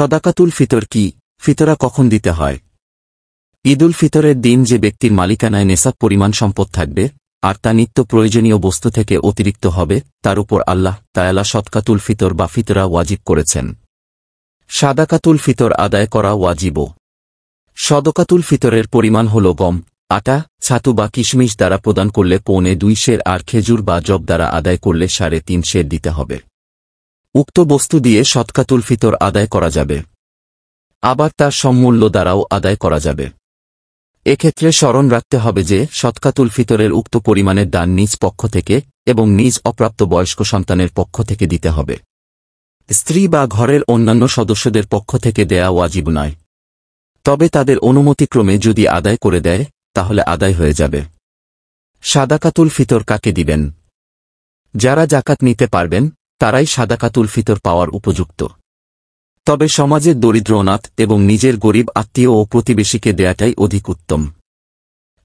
সদাকাতুল ফিতর কি? ফিতরা কখন দিতে হয়? ঈদুল ফিতরের দিন যে ব্যক্তির মালিকানায় নেশাব পরিমাণ সম্পদ থাকবে, আর তা নিত্য প্রয়োজনীয় বস্তু থেকে অতিরিক্ত হবে, তার উপর আল্লাহ তায়ালা সৎকাতুল ফিতর বা ফিতরা ওয়াজিব করেছেন। সাদাকাতুল ফিতর আদায় করা ওয়াজিব সদকাতুল ফিতরের পরিমাণ হল গম, আটা, ছাতু বা কিশমিশ দ্বারা প্রদান করলে পৌনে দুই শের আর খেজুর বা জব দ্বারা আদায় করলে সাড়ে তিন শের দিতে হবে। উক্ত বস্তু দিয়ে সৎকাতুল ফিতর আদায় করা যাবে। আবার তার সম্মূল্য দ্বারাও আদায় করা যাবে। এক্ষেত্রে স্মরণ রাখতে হবে যে, সৎকাতুল ফিতরের উক্ত পরিমাণের দান নিজ পক্ষ থেকে এবং নিজ অপ্রাপ্ত বয়স্ক সন্তানের পক্ষ থেকে দিতে হবে। স্ত্রী বা ঘরের অন্যান্য সদস্যদের পক্ষ থেকে দেয়া ওয়াজিব নয়। তবে তাদের অনুমতিক্রমে যদি আদায় করে দেয়, তাহলে আদায় হয়ে যাবে। সাদাকাতুল ফিতর কাকে দিবেন? যারা জাকাত নিতে পারবেন তারাই সাদাকাতুল ফিতর পাওয়ার উপযুক্ত। তবে সমাজের দরিদ্র অনাথ এবং নিজের গরিব আত্মীয় ও প্রতিবেশীকে দেয়াটাই অধিক উত্তম।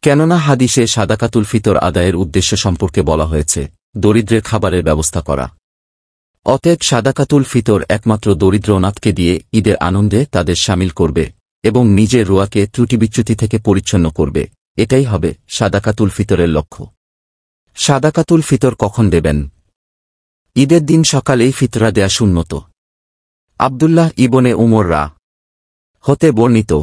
কেননা হাদিসে সাদাকাতুল ফিতর আদায়ের উদ্দেশ্য সম্পর্কে বলা হয়েছে, দরিদ্রের খাবারের ব্যবস্থা করা। অতএব সাদাকাতুল ফিতর একমাত্র দরিদ্র অনাথকে দিয়ে ঈদের আনন্দে তাদের সামিল করবে এবং নিজের রোয়াকে ত্রুটি বিচ্যুতি থেকে পরিচ্ছন্ন করবে, এটাই হবে সাদাকাতুল ফিতরের লক্ষ্য। সাদাকাতুল ফিতর কখন দেবেন? ঈদের দিন সকালেই ফিতরা দেয়া সুন্নত। আবদুল্লাহ ইবনে উমর রা হতে বর্ণিত।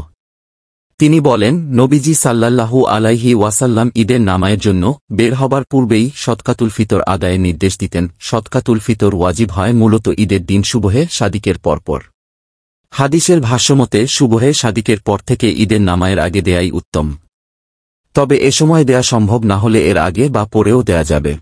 তিনি বলেন, নবীজি সাল্লাল্লাহু আলাইহি ওয়াসাল্লাম ঈদের নামায়ের জন্য বের হবার পূর্বেই সৎকাতুল ফিতর আদায়ের নির্দেশ দিতেন। সৎকাতুল ফিতর ওয়াজিব হয় মূলত ঈদের দিন শুভহে সাদিকের পরপর হাদিসের ভাষ্যমতে শুভহে সাদিকের পর থেকে ঈদের নামায়ের আগে দেয়াই উত্তম। তবে এ সময় দেয়া সম্ভব না হলে এর আগে বা পরেও দেয়া যাবে।